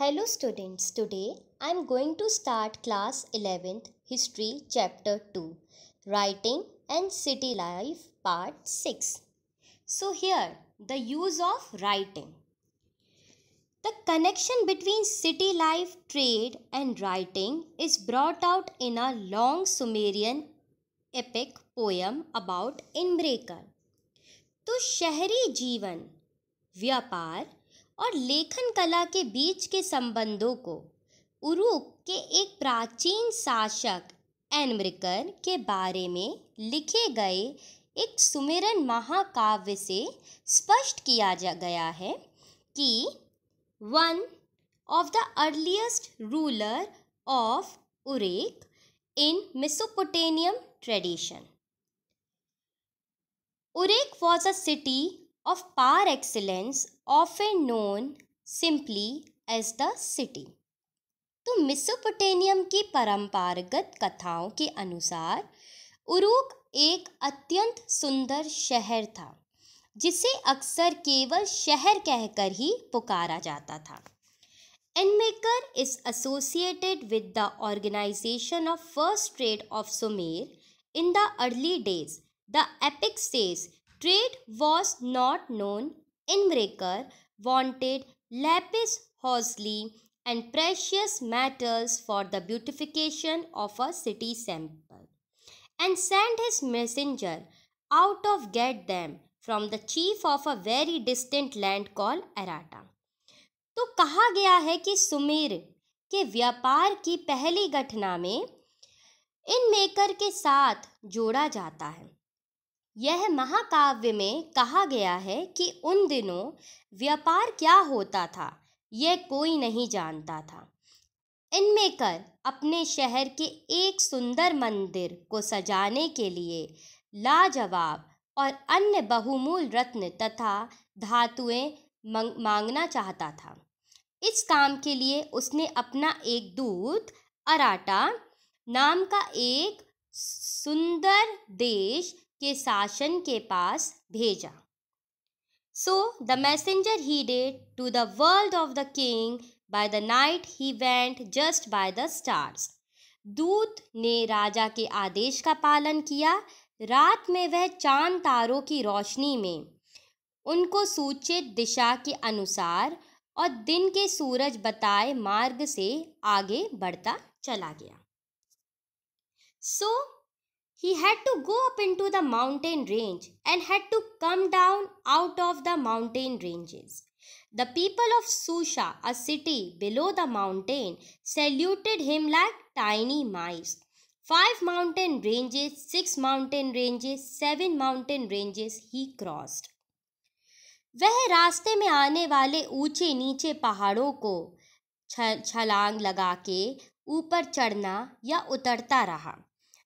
Hello students, today I am going to start class 11th History chapter 2 Writing and City Life part 6. So here the use of writing. The connection between city life, trade and writing is brought out in a long Sumerian epic poem about Inbreaker. तो शहरी जीवन व्यापार और लेखन कला के बीच के संबंधों को। उरुक के एक प्राचीन शासक एनमृकर के बारे में लिखे गए एक सुमेरन महाकाव्य से स्पष्ट किया जा गया है कि one of the earliest ruler of Uruk in Mesopotamian tradition. Uruk was a city of par excellence, often known simply as the city. तो मिसोपोटेनियम की परंपरागत कथाओं के अनुसार, उरुक एक अत्यंत सुंदर शहर था, जिसे अक्सर केवल शहर कहकर ही पुकारा जाता था Enmerkar is associated with the organisation of first trade of Sumer in the early days The epic says trade was not known. Inbreaker wanted lapis lazuli and precious metals for the beautification of a city sample and sent his messenger out of get them from the chief of a very distant land called Arata. तो कहा गया है कि सुमेर के व्यापार की पहली घटना में इन मेकर के साथ जोड़ा जाता है यह महाकाव्य में कहा गया है कि उन दिनों व्यापार क्या होता था, यह कोई नहीं जानता था। इनमें कर अपने शहर के एक सुंदर मंदिर को सजाने के लिए लाजवाब और अन्य बहुमूल रत्न तथा धातुएँ मांगना चाहता था। इस काम के लिए उसने अपना एक दूत, अराटा, नाम का एक सुंदर देश के शासन के पास भेजा। So the messenger he dead to the world of the king by the night he went just by the stars दूत ने राजा के आदेश का पालन किया। रात में वह चाँद तारों की रोशनी में, उनको सूचित दिशा के अनुसार और दिन के सूरज बताए मार्ग से आगे बढ़ता चला गया। सो he had to go up into the mountain range and had to come down out of the mountain ranges. The people of Susha, a city below the mountain, saluted him like tiny mice. Five mountain ranges, six mountain ranges, seven mountain ranges he crossed. वह रास्ते में आने वाले ऊँचे नीचे पहाड़ों को छलांग लगा के ऊपर चढ़ना या उतरता रहा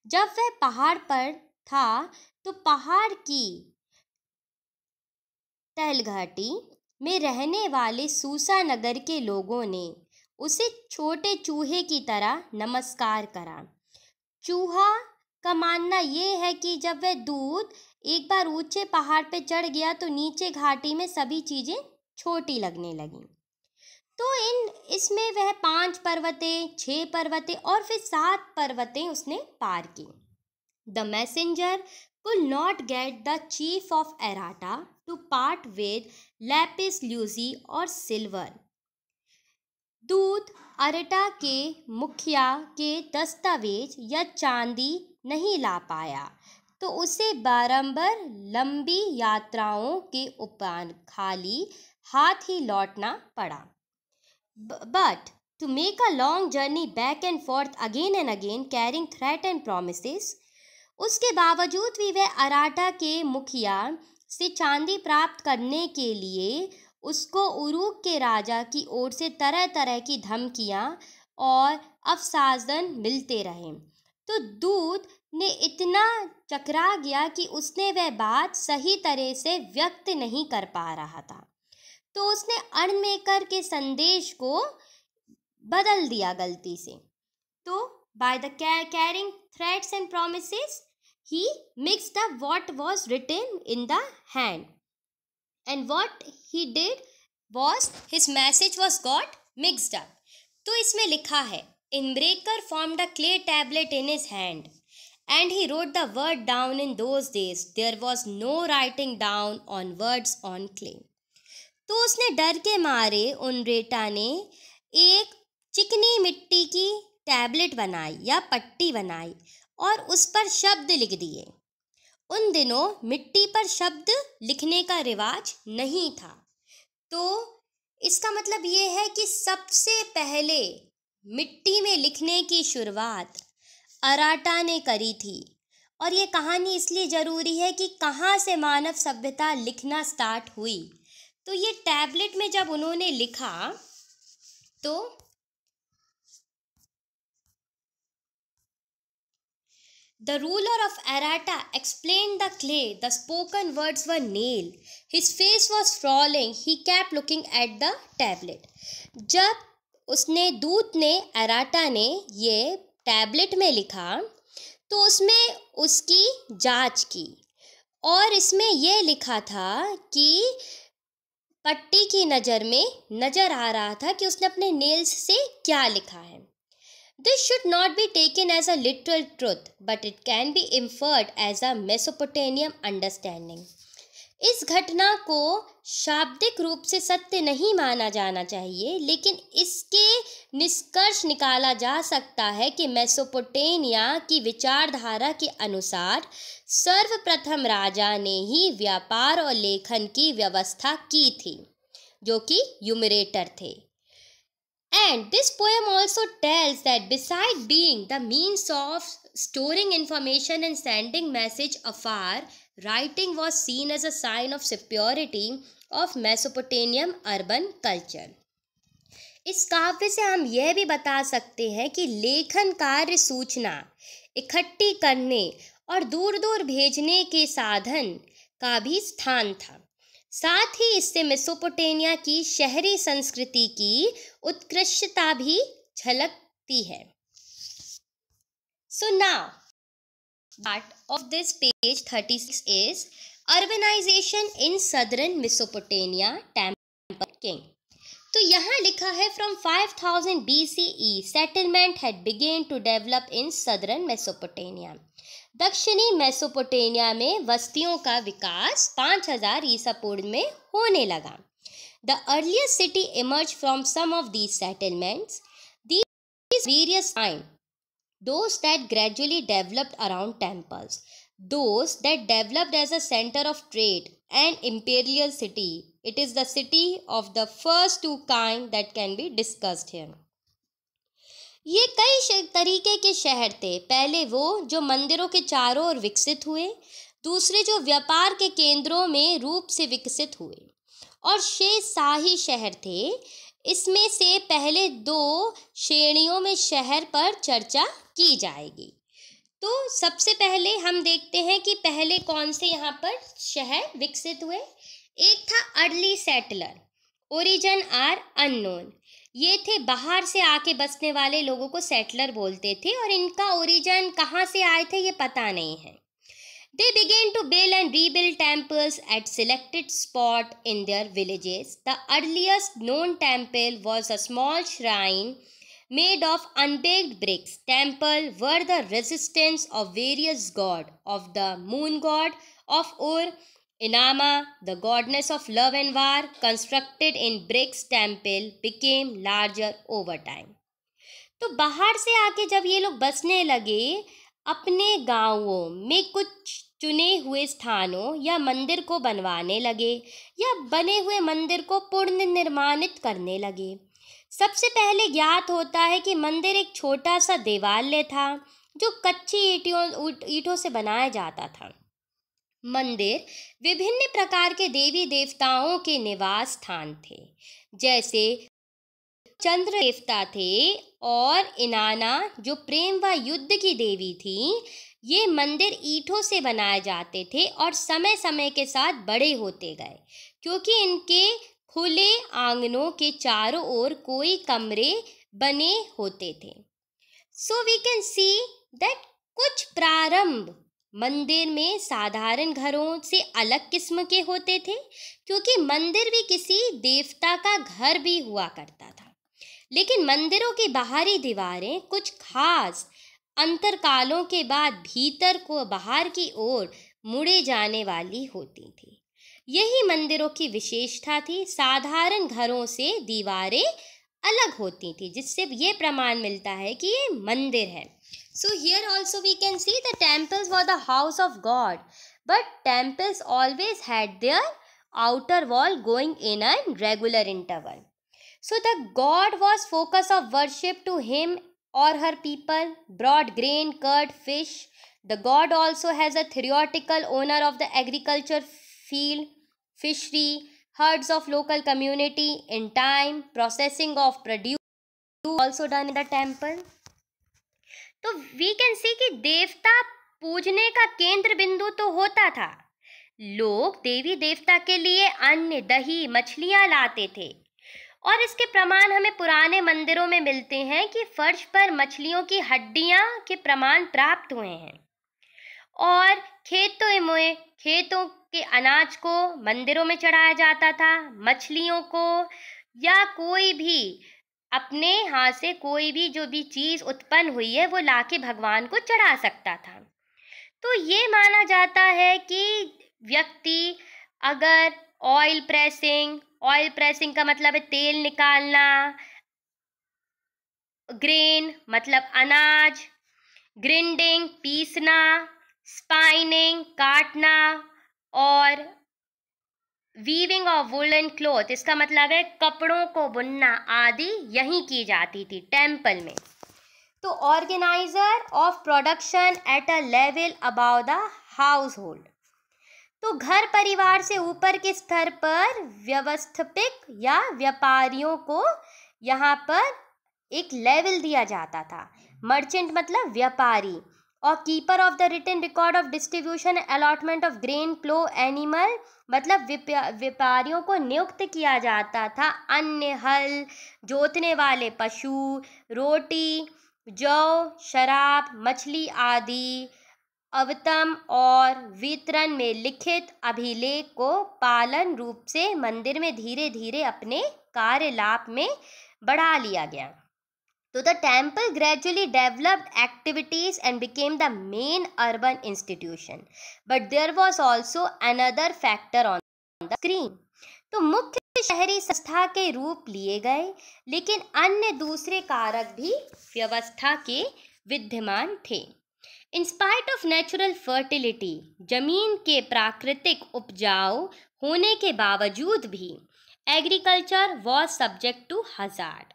जब वह पहाड़ पर था तो पहाड़ की तलघाटी में रहने वाले सूसा नगर के लोगों ने उसे छोटे चूहे की तरह नमस्कार करा। चूहा का मानना ये है कि जब वह दूध एक बार ऊँचे पहाड़ पर चढ़ गया तो नीचे घाटी में सभी चीज़ें छोटी लगने लगीं। तो इन, इसमें वह पाँच पर्वतें, छह पर्वतें और फिर सात पर्वतें उसने पार की। The messenger could not get the chief of Aratta to part with lapis lazuli और सिल्वर दूत अरेटा के मुखिया के दस्तावेज़ या चांदी नहीं ला पाया तो उसे बारंबार लंबी यात्राओं के उपरांत खाली हाथ ही लौटना पड़ा। But to make a long journey back and forth again and again, carrying threat and promises, उसके बावजूद भी वह अराटा के मुखिया से चांदी प्राप्त करने के लिए उसको उरूक के राजा की ओर से तरह तरह की धमकियाँ और अफसाजन मिलते रहे। तो दूत ने इतना चकरा गया कि उसने वह बात सही तरह से व्यक्त नहीं कर पा रहा था। तो उसने अणमेकर के संदेश को बदल दिया गलती से। तो by the carrying threats and promise he mix the what was written in the hand and what he did was his message was got mixed up तो इसमें लिखा है Enmerkar form the clay tablet in his hand and he wrote the word down in those days there was no writing down on words on clay तो उसने डर के मारे उन रेटा ने एक चिकनी मिट्टी की टैबलेट बनाई या पट्टी बनाई और उस पर शब्द लिख दिए। उन दिनों मिट्टी पर शब्द लिखने का रिवाज नहीं था। तो इसका मतलब ये है कि सबसे पहले मिट्टी में लिखने की शुरुआत अराटा ने करी थी और ये कहानी इसलिए ज़रूरी है कि कहाँ से मानव सभ्यता लिखना स्टार्ट हुई। तो ये टैबलेट में जब उन्होंने लिखा तो the ruler of Aratta explain the clay the spoken words were nail his face was frowning he kept looking at the tablet जब उसने, दूत ने एराटा ने ये टैबलेट में लिखा तो उसमें उसकी जाँच की। और इसमें यह लिखा था कि पट्टी की नज़र में नज़र आ रहा था कि उसने अपने नेल्स से क्या लिखा है। This should not be taken as a literal truth but it can be inferred as a Mesopotamian understanding इस घटना को शाब्दिक रूप से सत्य नहीं माना जाना चाहिए, लेकिन इसके निष्कर्ष निकाला जा सकता है कि मेसोपोटेमिया की विचारधारा के अनुसार सर्वप्रथम राजा ने ही व्यापार और लेखन की व्यवस्था की थी, जो कि यूमरेटर थे। And this poem also tells that besides being the means of storing information and sending message afar writing was seen as a sign of superiority of Mesopotamian urban culture इस काव्य से हम यह भी बता सकते हैं कि लेखन कार्य सूचना, इकट्ठी करने और दूर दूर भेजने के साधन का भी स्थान था। साथ ही इससे मेसोपोटेमिया की शहरी संस्कृति की उत्कृष्टता भी झलकती है। Now part of this page thirty six is urbanization in southern Mesopotamia temple king तो यहाँ लिखा है from five thousand B C E settlement had begun to develop in southern Mesopotamia दक्षिणी मेसोपोटेनिया में बस्तियों का विकास 5000 हज़ार ईसा ईसापूर्ण में होने लगा। The earliest city emerge from some of these settlements these various time those that gradually developed around temples those that developed as a centre of trade and imperial city it is the city of the first two kind that can be discussed here. ये कई तरीके के शहर थे। पहले वो जो मंदिरों के चारों ओर विकसित हुए, दूसरे जो व्यापार के केंद्रों में रूप से विकसित हुए। और शेष शाही शहर थे। इसमें से पहले दो श्रेणियों में शहर पर चर्चा की जाएगी। तो सबसे पहले हम देखते हैं कि पहले कौन से यहाँ पर शहर विकसित हुए। एक था early settler, origin are unknown. ये थे बाहर से आके बसने वाले लोगों को सेटलर बोलते थे और इनका ओरिजन कहाँ से आए थे ये पता नहीं है। They began to build and rebuild temples at selected spot in their villages the earliest known temple was a small shrine made of unbaked bricks temple were the residence of various god of the moon god of or Inama, the goddess of love and war, constructed in bricks temple, became larger over time. तो बाहर से आके जब ये लोग बसने लगे अपने गाँवों में कुछ चुने हुए स्थानों या मंदिर को बनवाने लगे या बने हुए मंदिर को पूर्ण निर्माणित करने लगे सबसे पहले ज्ञात होता है कि मंदिर एक छोटा सा देवालय था जो कच्ची ईटियों ईटों से बनाया जाता था मंदिर विभिन्न प्रकार के देवी देवताओं के निवास स्थान थे। जैसे चंद्र देवता थे और इनाना, जो प्रेम व युद्ध की देवी थी, ये मंदिर ईंटों से बनाए जाते थे और समय समय के साथ बड़े होते गए, क्योंकि इनके खुले आंगनों के चारों ओर कोई कमरे बने होते थे। So we can see that कुछ प्रारंभ मंदिर में साधारण घरों से अलग किस्म के होते थे, क्योंकि मंदिर भी किसी देवता का घर भी हुआ करता था। लेकिन मंदिरों की बाहरी दीवारें कुछ खास अंतरकालों के बाद भीतर को बाहर की ओर मुड़े जाने वाली होती थी। यही मंदिरों की विशेषता थी। साधारण घरों से दीवारें अलग होती थी, जिससे ये प्रमाण मिलता है कि ये मंदिर है। So here also we can see the temples were the house of God. But temples always had their outer wall going in a regular interval. So the God was focus of worship to him or her people, brought grain, curd, fish. The God also has a theoretical owner of the agriculture field, fishery, herds of local community in time, processing of produce also done in the temple. तो we can see कि देवता पूजने का केंद्र बिंदु तो होता था। लोग देवी देवता के लिए अन्न दही, मछलियाँ लाते थे। और इसके प्रमाण हमें पुराने मंदिरों में मिलते हैं कि फर्श पर मछलियों की हड्डियाँ के प्रमाण प्राप्त हुए हैं। और खेतों में, खेतों के अनाज को मंदिरों में चढ़ाया जाता था, मछलियों को या कोई भी अपने हाथ से कोई भी जो भी चीज़ उत्पन्न हुई है, वो लाके भगवान को चढ़ा सकता था। तो ये माना जाता है कि व्यक्ति अगर ऑयल प्रेसिंग ऑयल प्रेसिंग का मतलब है तेल निकालना ग्रेन मतलब अनाज ग्रिंडिंग पीसना स्पाइनिंग काटना और वीविंग ऑफ़ वुलन क्लोथ इसका मतलब है कपड़ों को बुनना आदि यहीं की जाती थी टेंपल में। तो organizer of production at a level above the household तो घर परिवार से ऊपर के स्तर पर व्यवस्थापिक या व्यापारियों को यहाँ पर एक लेवल दिया जाता था। मर्चेंट मतलब व्यापारी। और keeper of the written record of distribution allotment of grain plough animal मतलब व्यापारियों को नियुक्त किया जाता था। अन्य हल, जोतने वाले पशु, रोटी, जौ, शराब, मछली आदि, अवतम और वितरण में लिखित अभिलेख को पालन रूप से मंदिर में धीरे धीरे अपने कार्यलाप में बढ़ा लिया गया। तो the temple gradually developed activities and became the main urban institution but there was also another factor on the screen तो मुख्य शहरी संस्था के रूप लिए गए, लेकिन अन्य दूसरे कारक भी व्यवस्था के विद्यमान थे। In spite of natural fertility ज़मीन के प्राकृतिक उपजाऊ होने के बावजूद भी agriculture was subject to hazard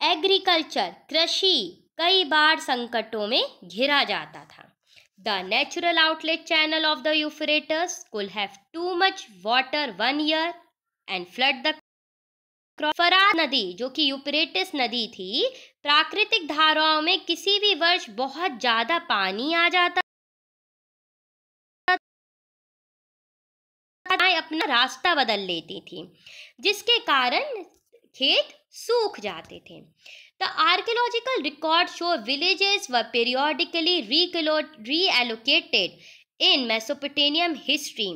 agriculture, कृषि कई बार संकटों में घिरा जाता था। The natural outlet channel of the Euphrates could have too much water one year and flood the फरात नदी, जो कि यूपरेटिस नदी थी, प्राकृतिक धाराओं में किसी भी वर्ष बहुत ज़्यादा पानी आ जाता अपना रास्ता बदल लेती थी, जिसके कारण खेत सूख जाते थे। The archaeological record show villages were periodically relocated in Mesopotamian history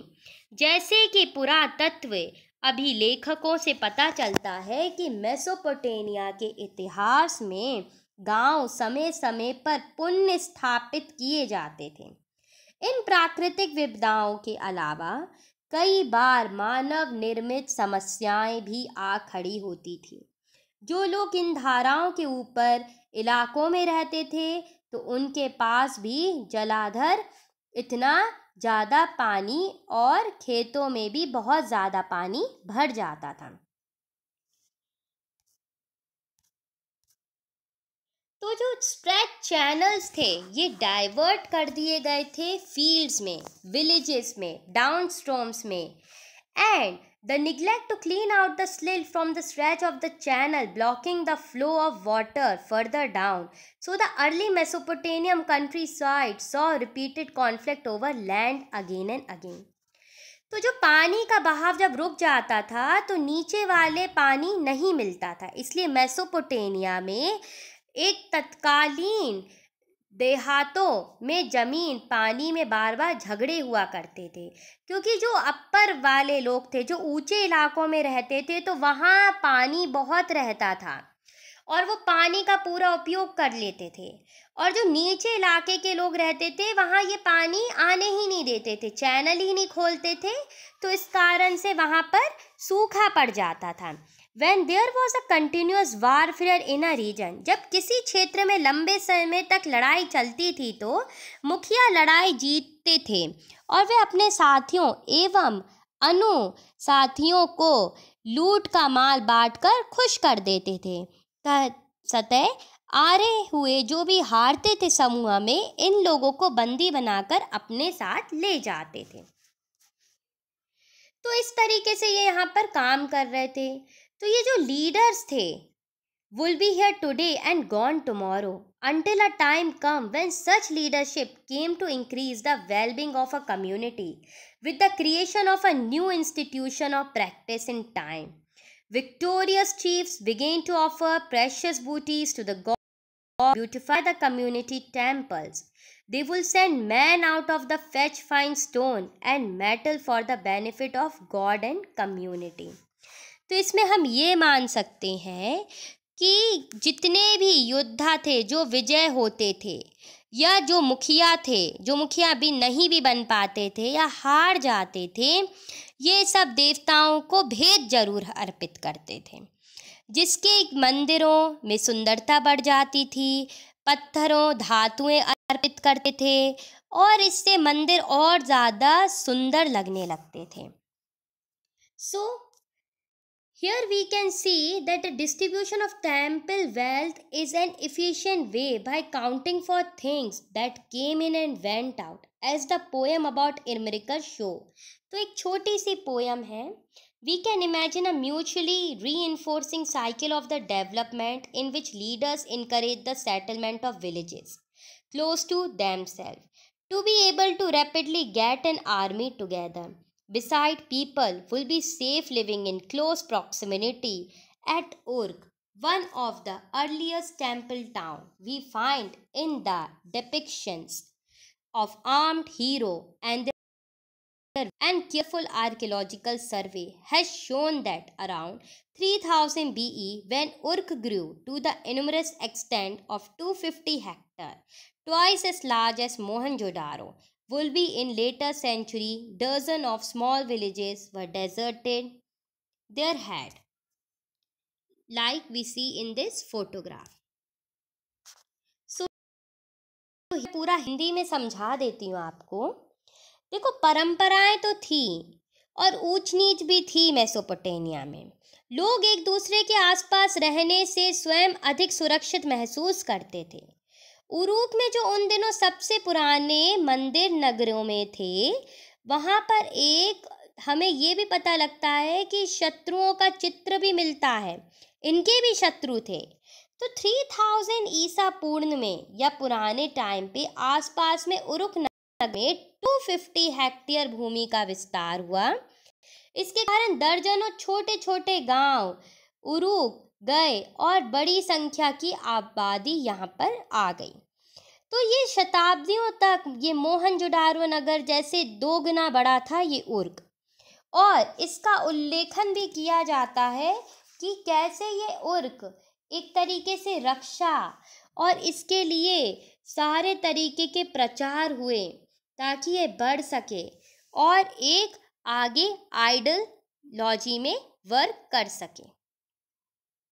जैसे कि पुरातत्व अभिलेखकों से पता चलता है कि मेसोपोटेनिया के इतिहास में गाँव समय समय पर पुण्य स्थापित किए जाते थे। इन प्राकृतिक विपदाओं के अलावा कई बार मानव निर्मित समस्याएँ भी आ खड़ी होती थी। जो लोग इन धाराओं के ऊपर इलाकों में रहते थे तो उनके पास भी जलाधर, इतना ज़्यादा पानी और खेतों में भी बहुत ज़्यादा पानी भर जाता था तो जो स्ट्रेच चैनल्स थे, ये डाइवर्ट कर दिए गए थे फील्ड्स में विलेजेस में डाउन स्ट्रोम्स में. And the neglect to clean out the silt from the stretch of the channel blocking the flow of water further down so the early Mesopotamian countryside saw repeated conflict over land again and again तो जो पानी का बहाव जब रुक जाता था तो नीचे वाले पानी नहीं मिलता था। इसलिए मेसोपोटेनिया में एक तत्कालीन देहातों में ज़मीन पानी में बार बार झगड़े हुआ करते थे। क्योंकि जो अपर वाले लोग थे, जो ऊँचे इलाकों में रहते थे तो वहाँ पानी बहुत रहता था और वो पानी का पूरा उपयोग कर लेते थे। और जो नीचे इलाके के लोग रहते थे, वहाँ ये पानी आने ही नहीं देते थे, चैनल ही नहीं खोलते थे तो इस कारण से वहाँ पर सूखा पड़ जाता था। When there was a continuous warfare in a region जब किसी क्षेत्र में लंबे समय तक लड़ाई चलती थी तो मुखिया लड़ाई जीतते थे और वे अपने साथियों एवं अनु साथियों को लूट का माल बांटकर खुश कर देते थे। सतह आ रहे हुए जो भी हारते थे समूह में, इन लोगों को बंदी बनाकर अपने साथ ले जाते थे। तो इस तरीके से ये यहाँ पर काम कर रहे थे। तो ये जो लीडर्स थे will be here today and gone tomorrow until a time come when such leadership came to increase the well-being of a community with the creation of a new institution of practice in time victorious chiefs began to offer precious booties to the god beautify the community temples they will send men out of the fetch fine stone and metal for the benefit of god and community तो इसमें हम ये मान सकते हैं कि जितने भी योद्धा थे जो विजय होते थे या जो मुखिया थे जो मुखिया भी नहीं भी बन पाते थे या हार जाते थे ये सब देवताओं को भेद ज़रूर अर्पित करते थे। जिसके मंदिरों में सुंदरता बढ़ जाती थी पत्थरों धातुएँ अर्पित करते थे और इससे मंदिर और ज़्यादा सुंदर लगने लगते थे। So so, Here we can see that the distribution of temple wealth is an efficient way by counting for things that came in and went out as the poem about Irmerica show. तो एक छोटी सी poem है We can imagine a mutually reinforcing cycle of the development in which leaders encourage the settlement of villages close to themselves to be able to rapidly get an army together beside people will be safe living in close proximity at Urg, one of the earliest temple town we find in the depictions of armed hero and and careful archaeological survey has shown that around 3000 BE when Urk grew to the enormous extent of 250 hectare, twice as large as Mohenjo-daro, will be in later century dozen of small villages were deserted their head like we see in this photograph so पूरा हिंदी में समझा देती हूँ आपको देखो परंपराएँ तो थी और ऊंच नीच भी थी मेसोपोटेमिया में लोग एक दूसरे के आसपास रहने से स्वयं अधिक सुरक्षित महसूस करते थे उरूक में जो उन दिनों सबसे पुराने मंदिर नगरों में थे, वहाँ पर एक, हमें ये भी पता लगता है कि शत्रुओं का चित्र भी मिलता है। इनके भी शत्रु थे। तो थ्री थाउज़ेंड ईसा पूर्ण में या पुराने टाइम पे आसपास में उरुक नगर में टू फिफ्टी हेक्टेयर भूमि का विस्तार हुआ। इसके कारण दर्जनों छोटे छोटे गाँव, उरुक गए और बड़ी संख्या की आबादी यहाँ पर आ गई। तो ये शताब्दियों तक ये मोहन मोहनजोदारो नगर जैसे दो गुना बड़ा था ये उर्ग। और इसका उल्लेखन भी किया जाता है कि कैसे ये उर्ग एक तरीके से रक्षा और इसके लिए सारे तरीके के प्रचार हुए ताकि ये बढ़ सके और एक आगे आइडल लॉजी में वर्क कर सके।